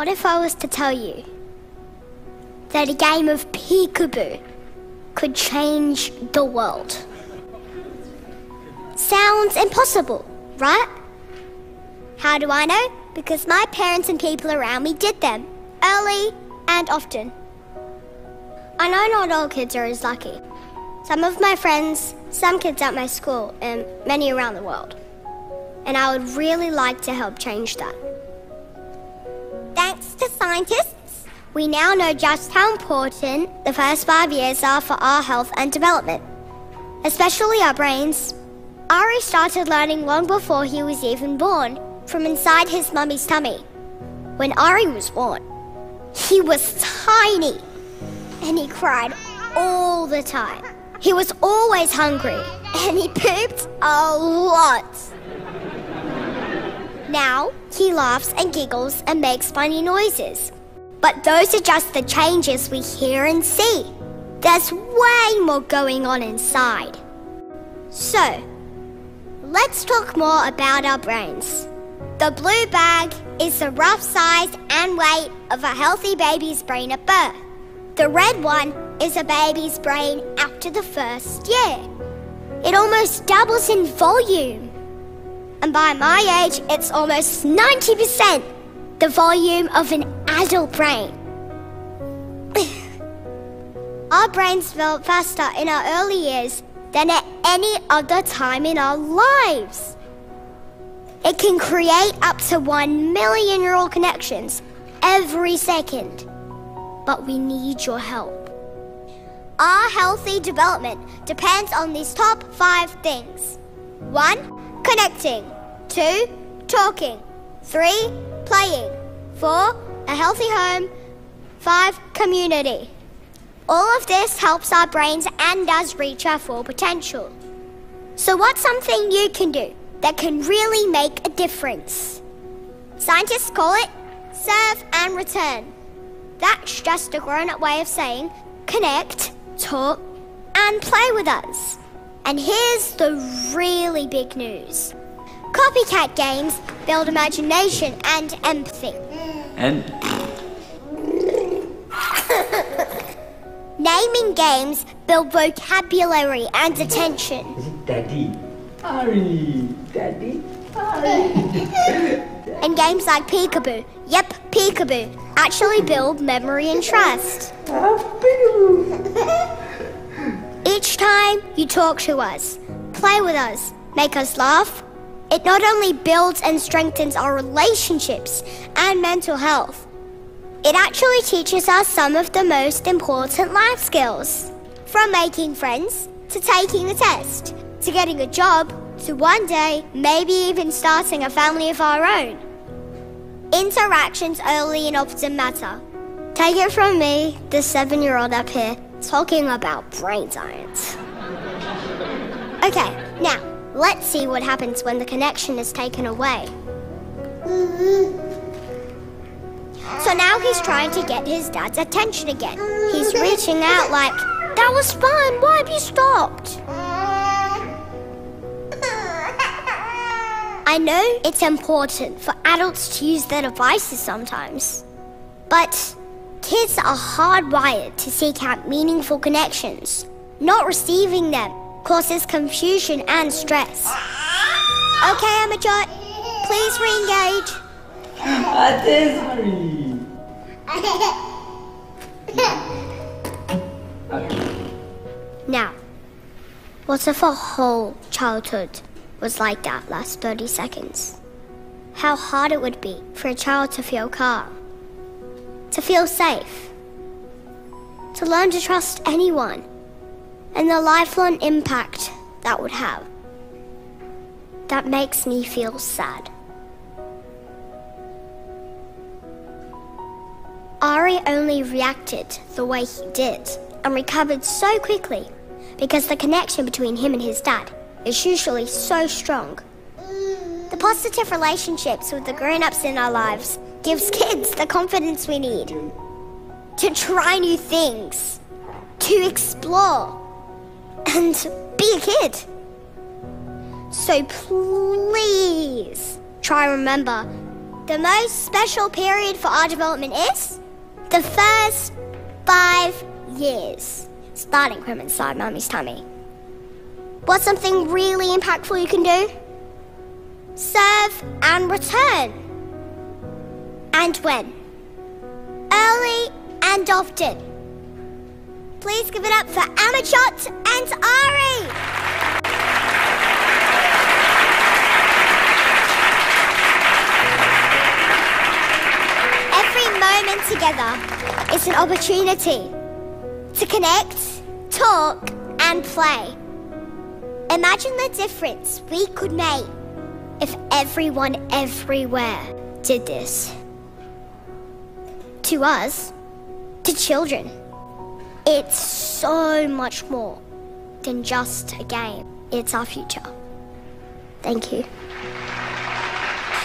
What if I was to tell you that a game of peekaboo could change the world? Sounds impossible, right? How do I know? Because my parents and people around me did them early and often. I know not all kids are as lucky. Some of my friends, some kids at my school, and many around the world. And I would really like to help change that. Thanks to scientists, we now know just how important the first five years are for our health and development, especially our brains. Ari started learning long before he was even born, from inside his mummy's tummy. When Ari was born, he was tiny and he cried all the time. He was always hungry and he pooped a lot. Now he laughs and giggles and makes funny noises. But those are just the changes we hear and see. There's way more going on inside. So, let's talk more about our brains. The blue bag is the rough size and weight of a healthy baby's brain at birth. The red one is a baby's brain after the first year. It almost doubles in volume. And by my age, it's almost 90% the volume of an adult brain. our brains develop faster in our early years than at any other time in our lives. It can create up to 1 million neural connections every second. But we need your help. Our healthy development depends on these top five things 1. Connecting. 2. Talking. 3. Playing. 4. A healthy home. 5. Community. All of this helps our brains and does reach our full potential. So, what's something you can do that can really make a difference? Scientists call it serve and return. That's just a grown up way of saying connect, talk, and play with us. And here's the really big news copycat games build imagination and empathy. And Naming games build vocabulary and attention. Is it Daddy, Ari, Daddy, Ari. And games like Peekaboo, yep, Peekaboo, actually build memory and trust. Time you talk to us, play with us, make us laugh, it not only builds and strengthens our relationships and mental health, it actually teaches us some of the most important life skills. From making friends, to taking a test, to getting a job, to one day maybe even starting a family of our own. Interactions early and often matter. Take it from me, the seven year old up here, talking about brain science. Okay, now, let's see what happens when the connection is taken away. So now he's trying to get his dad's attention again. He's reaching out like, That was fun, why have you stopped? I know it's important for adults to use their devices sometimes, but kids are hardwired to seek out meaningful connections. Not receiving them causes confusion and stress. Okay, Amarjot, please re-engage. Ate, sorry. Now, what if a whole childhood was like that last 30 seconds? How hard it would be for a child to feel calm, to feel safe, to learn to trust anyone, and the lifelong impact that would have. That makes me feel sad. Ari only reacted the way he did and recovered so quickly because the connection between him and his dad is usually so strong. The positive relationships with the grown-ups in our lives gives kids the confidence we need to try new things, to explore, and be a kid. So please try and remember the most special period for our development is the first five years, starting from inside Mummy's tummy. What's something really impactful you can do? Serve and return. And when? Early and often. Please give it up for Amarjot and Ari. Every moment together is an opportunity to connect, talk, and play. Imagine the difference we could make if everyone everywhere did this. To us, to children, it's so much more than just a game. It's our future. Thank you.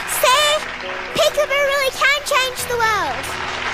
See? Peekaboo really can change the world.